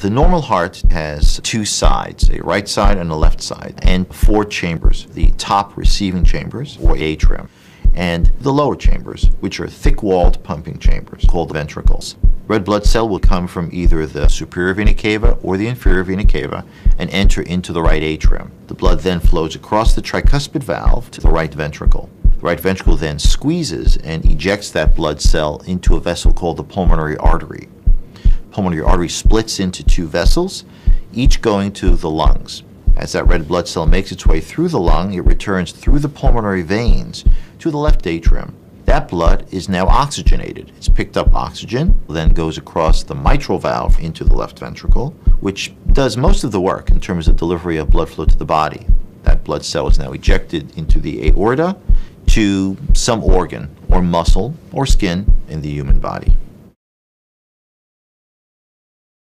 The normal heart has two sides, a right side and a left side, and four chambers. The top receiving chambers, or atrium, and the lower chambers, which are thick-walled pumping chambers called ventricles. Red blood cell will come from either the superior vena cava or the inferior vena cava and enter into the right atrium. The blood then flows across the tricuspid valve to the right ventricle. The right ventricle then squeezes and ejects that blood cell into a vessel called the pulmonary artery. Pulmonary artery splits into two vessels, each going to the lungs. As that red blood cell makes its way through the lung, it returns through the pulmonary veins to the left atrium. That blood is now oxygenated. It's picked up oxygen, then goes across the mitral valve into the left ventricle, which does most of the work in terms of delivery of blood flow to the body. That blood cell is now ejected into the aorta to some organ or muscle or skin in the human body.